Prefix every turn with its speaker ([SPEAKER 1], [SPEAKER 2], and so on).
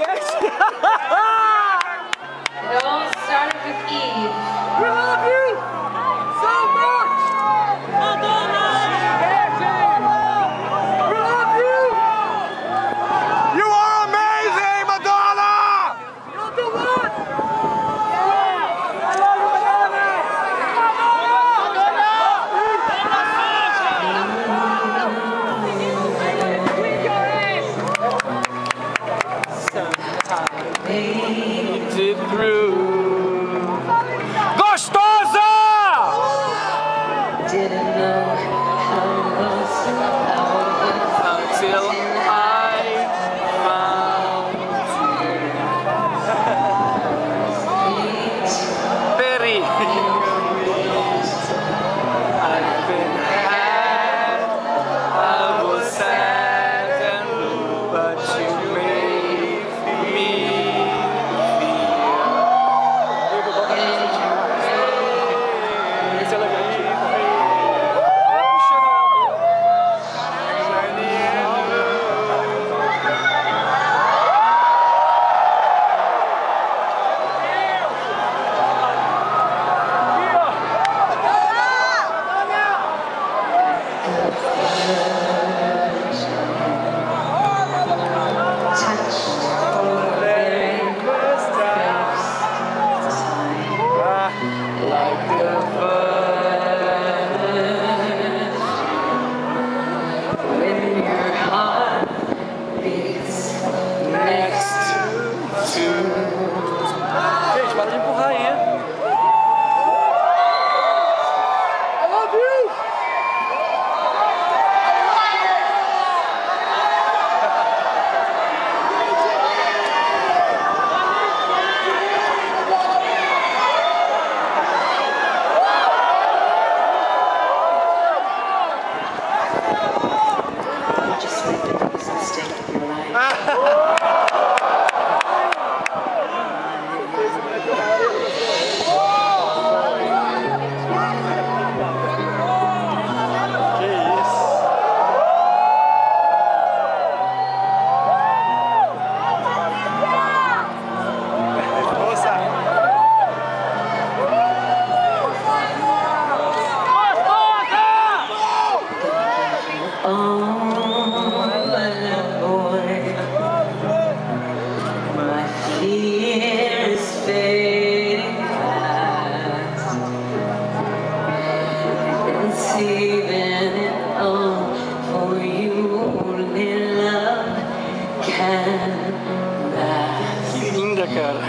[SPEAKER 1] guys.
[SPEAKER 2] Que
[SPEAKER 3] linda, cara.